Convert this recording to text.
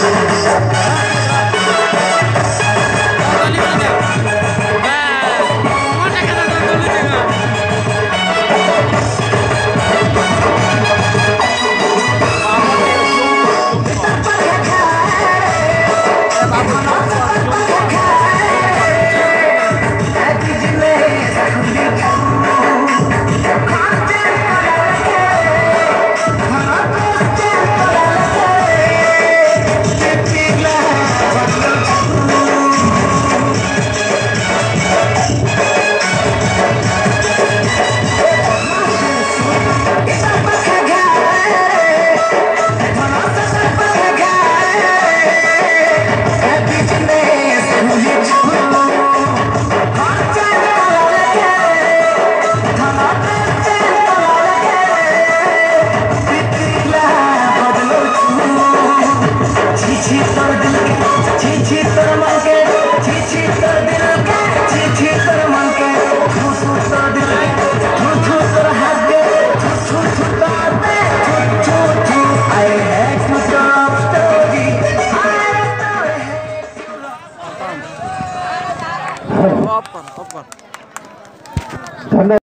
Gracias. popcorn popcorn.